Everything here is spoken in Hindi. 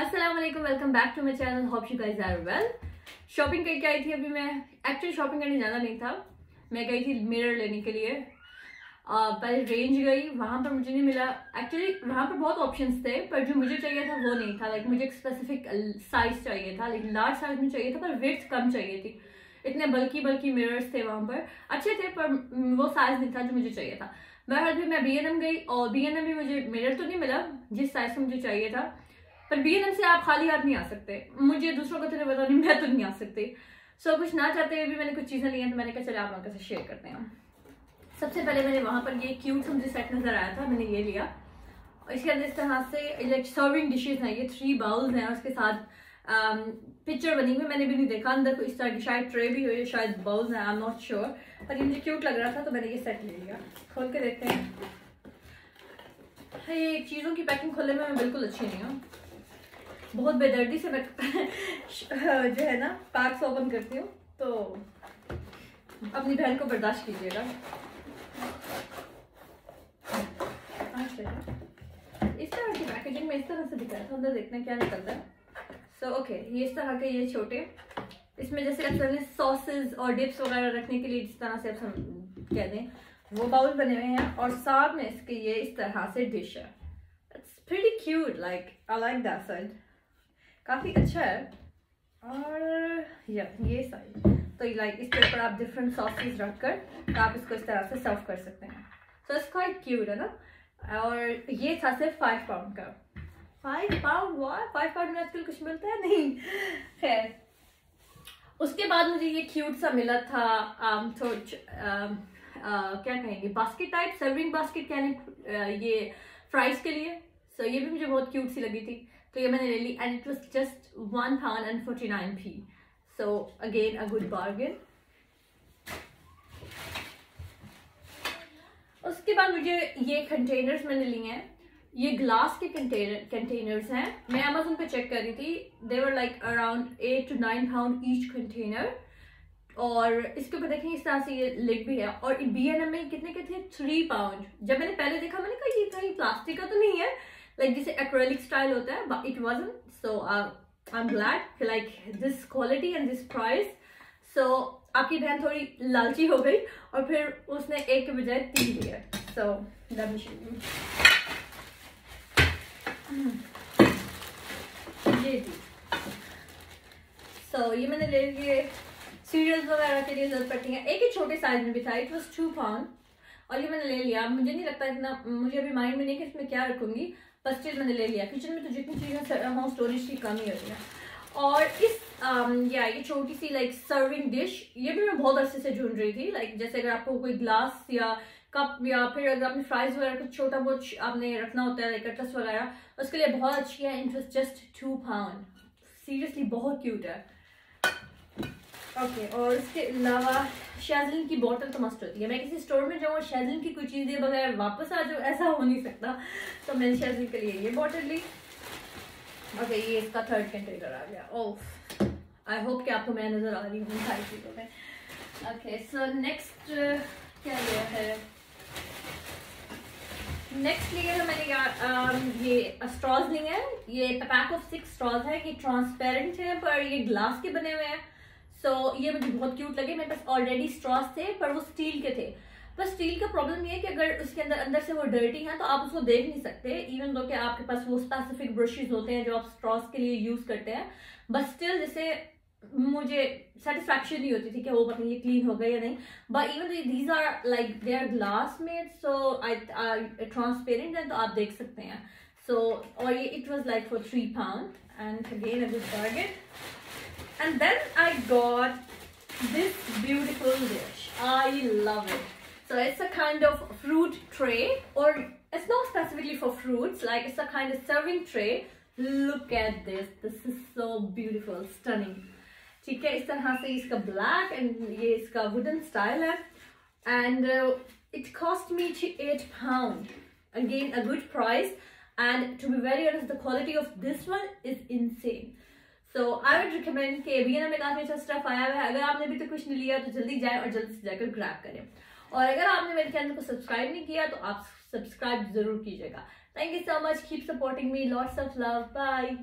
अस्सलाम वालेकुम back to my channel hope you guys are well shopping करके आई थी अभी मैं. एक्चुअली शॉपिंग करने जाना नहीं था. मैं गई थी मिरर लेने के लिए. uh, पहले रेंज गई वहाँ पर मुझे नहीं मिला. एक्चुअली वहाँ पर बहुत ऑप्शंस थे पर जो मुझे चाहिए था वो नहीं था. लाइक मुझे एक स्पेसिफिक साइज़ चाहिए था. लेकिन लार्ज साइज़ में चाहिए था पर वेट कम चाहिए थी. इतने बल्कि बल्कि मिरर्स थे वहाँ पर. अच्छे थे पर वो साइज़ नहीं था जो मुझे चाहिए था. बहरहाल भी मैं बी गई और बी में मुझे मिरर तो नहीं मिला जिस साइज़ का मुझे चाहिए था. पर बी से आप खाली हाथ नहीं आ सकते। मुझे दूसरों को तो पता नहीं मैं तो नहीं आ सकती। सो so, कुछ ना चाहते हुए भी मैंने कुछ चीज़ें ली हैं तो मैंने कहा चले आप लोगों से शेयर करते हैं। सबसे पहले मैंने वहाँ पर ये क्यूट मुझे सेट नज़र आया था मैंने ये लिया। और इसके अंदर इस तरह से लाइक सर्विंग डिशेज हैं ये थ्री बाउल्स हैं उसके साथ पिक्चर um, बनी हुई मैंने भी नहीं देखा अंदर कोई इस तरह की शायद ट्रे भी हुई शायद बाउल्स हैं आई एम नॉट श्योर पर ये मुझे क्यूट लग रहा था तो मैंने ये सेट ले लिया। खोल के देखते हैं। ये चीज़ों की पैकिंग खोलने में मैं बिल्कुल अच्छी नहीं हूँ। बहुत बेदर्दी से मैं जो है ना पैक्स ओपन करती हूँ तो अपनी बहन को बर्दाश्त कीजिएगा। इस तरह की पैकेजिंग में इस तरह से दिखाया था अंदर देखते हैं क्या निकलता है। सो so, ओके okay, ये इस तरह के ये छोटे। इसमें जैसे असल में सॉसेज और डिप्स वगैरह रखने के लिए जिस तरह से आप कह दें वो बाउल बने हुए हैं और साथ में इसके ये इस तरह से डिश है। It's pretty cute like I like that side काफ़ी अच्छा है। और या ये साइड तो लाइक इसके ऊपर आप डिफरेंट सॉसेज रख कर तो आप इसको इस तरह से सर्व कर सकते हैं। सो इट्स क्वाइट क्यूट है ना? और ये था सिर्फ़ फाइव पाउंड का। फाइव पाउंड वाह फाइव पाउंड में आजकल कुछ मिलता है? नहीं। खैर। उसके बाद मुझे ये क्यूट सा मिला था um, थोड़ um, uh, क्या कहेंगे? बास्केट टाइप सर्विंग बास्केट कहने ये फ्राइज के लिए। सो so, ये भी मुझे बहुत क्यूट सी लगी थी। तो ये मैंने ले ली and it was just one thousand and forty nine p so again a good bargain उसके बाद मुझे ये कंटेनर्स मैंने लिए हैं। ये ग्लास के कंटेनर कंटेनर्स हैं। मैं अमेजोन पे चेक कर रही थी। They were like around eight to nine pound each container और इसके ऊपर देखें, इस तरह से ये लिड भी है। और बी एन एम में कितने के थे? थ्री पाउंड जब मैंने पहले देखा, मैंने कहा, ये कहीं प्लास्टिक का तो नहीं है। Like जिसे acrylic style होता है but it wasn't. So uh, I'm glad like this quality and this price. So आपकी बहन थोड़ी लालची हो गई और फिर उसने एक के बजाय तीन दिया। So let me show you. ये थी so ये मैंने ले लिए। सीरियल्स वगैरह के लिए ज़रूरत पड़ती है। एक ही छोटे साइज़ में भी था। इट वॉज़ टू पाउंड और ये मैंने ले लिया। मुझे नहीं लगता इतना मुझे अभी माइंड में नहीं कि इसमें क्या रखूँगी। बस स्टिल मैंने ले लिया। किचन में तो जितनी चीज़ें हों स्टोरेज की कमी होती है और इस um, या ये छोटी सी लाइक सर्विंग डिश ये भी मैं बहुत अच्छे से ढूंढ रही थी। लाइक जैसे अगर आपको कोई ग्लास या कप या फिर अगर आपने फ्राइज वगैरह कुछ छोटा बहुत आपने रखना होता है लाइक कटस वगैरह उसके लिए बहुत अच्छी है interest just two pound seriously बहुत क्यूट है। ओके और इसके अलावा शेजलिन की बोतल तो मस्त होती है। मैं किसी स्टोर में जाऊँ शेजलिन की कोई चीज़ बगैर वापस आ जाऊँ ऐसा हो नहीं सकता। तो मैंने शेजलिन के लिए ये बोतल ली। ओके ये इसका थर्ड कंटेनर आ गया। ओफ आई होप कि आपको मैं नज़र आ रही हूँ सारी चीज़ों में। ओके सो नेक्स्ट क्या लिया है? नेक्स्ट लिया है मैंने क्या um, ये स्ट्रॉज लिए हैं। ये पैक ऑफ़ सिक्स स्ट्रॉज है। ये ट्रांसपेरेंट है पर ये ग्लास के बने हुए हैं। सो so, ये मुझे बहुत क्यूट लगे। मेरे पास ऑलरेडी स्ट्रॉस थे पर वो स्टील के थे। पर स्टील का प्रॉब्लम ये है कि अगर उसके अंदर अंदर से वो डर्टी है तो आप उसको देख नहीं सकते इवन दो कि आपके पास वो स्पेसिफिक ब्रशेज होते हैं जो आप स्ट्रॉस के लिए यूज़ करते हैं। बट स्टिल जैसे मुझे सेटिस्फैक्शन नहीं होती थी कि वो पता ये क्लीन हो गया या नहीं। But even these are like they are glass made so I transparent है तो आप देख सकते हैं। सो so, और ये it was like for three pound and again just Target And then I got this beautiful dish. I love it. So it's a kind of fruit tray or it's not specifically for fruits, like it's a kind of serving tray. Look at this. This is so beautiful, stunning. ठीक है इस तरह से इसका black and ये इसका wooden style है and uh, it cost me eight pound again a good price and to be very honest the quality of this one is insane so I would recommend कि अभी में काफ़ी अच्छा स्टफ़ आया हुआ है। अगर आपने अभी तक कुछ नहीं लिया तो जल्दी जाए और जल्दी से जाकर ग्रैप करें। और अगर आपने मेरे चैनल को सब्सक्राइब नहीं किया तो आप सब्सक्राइब ज़रूर कीजिएगा। Thank you so much keep supporting me lots of love bye